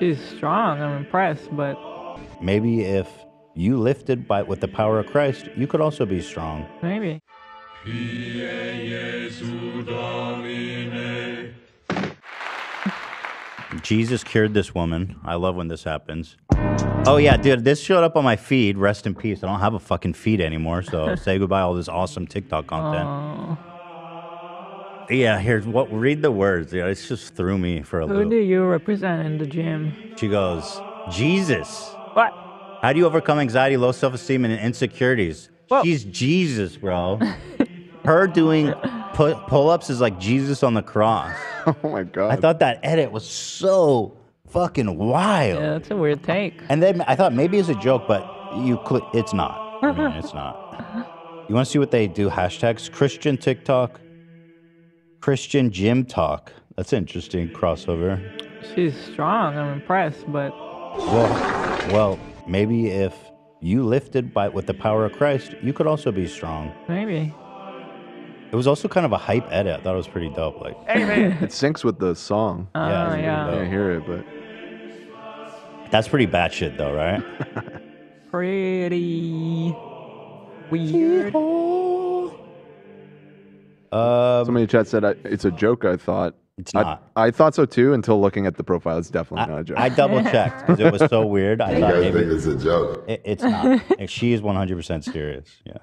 She's strong. I'm impressed, but Maybe if you lifted by with the power of Christ, you could also be strong. maybe. Jesus cured this woman. I love when this happens. Oh yeah, dude, this showed up on my feed. Rest in peace. I don't have a fucking feed anymore, so say goodbye all this awesome TikTok content. Oh, Yeah, here's what read the words. Yeah, it just threw me for a who loop. do you represent in the gym? She goes, Jesus. What? How do you overcome anxiety, low self esteem, and insecurities? She's Jesus, bro. Her doing pu- pull ups is like Jesus on the cross. Oh my God. I thought that edit was so fucking wild. Yeah, that's a weird take. And then I thought maybe it's a joke, but you cl- it's not. I mean, it's not. You want to see what they do? Hashtags Christian TikTok, Christian GymTok. That's an interesting crossover. She's strong. I'm impressed, but Well, well, maybe if you lifted by with the power of Christ, you could also be strong. maybe. It was also kind of a hype edit. I thought it was pretty dope. Like, it syncs with the song. Oh, Yeah, it's yeah. dope. I hear it, but that's pretty batshit, though, right? Pretty weird. Um, somebody in chat said I, it's a joke. I thought it's I, not. I thought so too until looking at the profile. It's definitely not a joke. I double checked because it was so weird. I You thought guys maybe think it's a joke? It, it's not. she is 100% serious. Yeah.